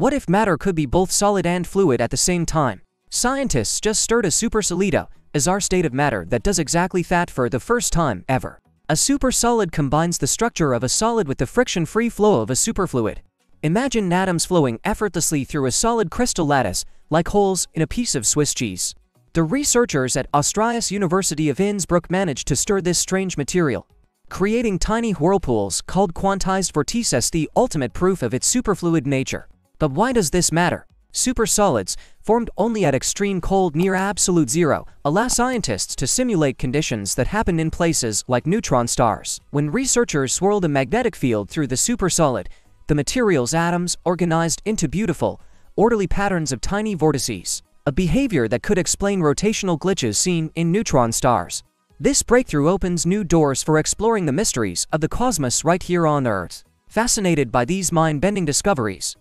What if matter could be both solid and fluid at the same time? Scientists just stirred a super solido, as our state of matter that does exactly that for the first time ever. A supersolid combines the structure of a solid with the friction-free flow of a superfluid. Imagine atoms flowing effortlessly through a solid crystal lattice, like holes in a piece of Swiss cheese. The researchers at Austrias University of Innsbruck managed to stir this strange material, creating tiny whirlpools called quantized vortices the ultimate proof of its superfluid nature. But why does this matter? Supersolids, formed only at extreme cold near absolute zero, allow scientists to simulate conditions that happen in places like neutron stars. When researchers swirled a magnetic field through the supersolid, the material's atoms organized into beautiful, orderly patterns of tiny vortices, a behavior that could explain rotational glitches seen in neutron stars. This breakthrough opens new doors for exploring the mysteries of the cosmos right here on Earth. Fascinated by these mind-bending discoveries,